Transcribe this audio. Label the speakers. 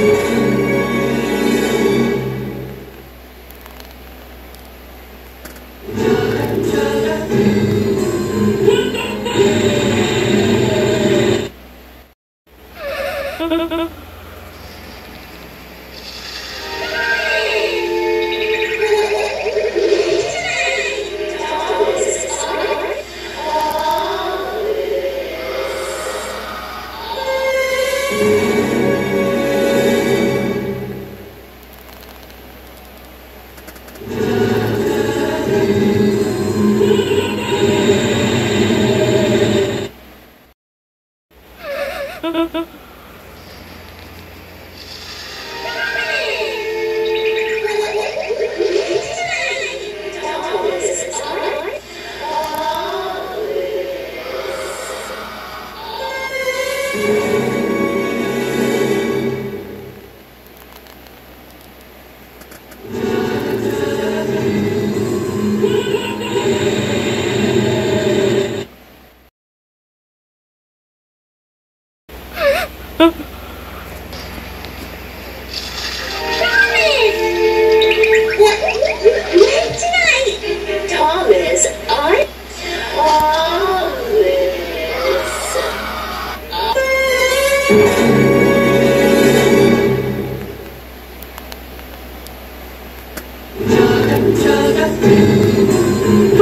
Speaker 1: Yeah. Amen. 저각 저각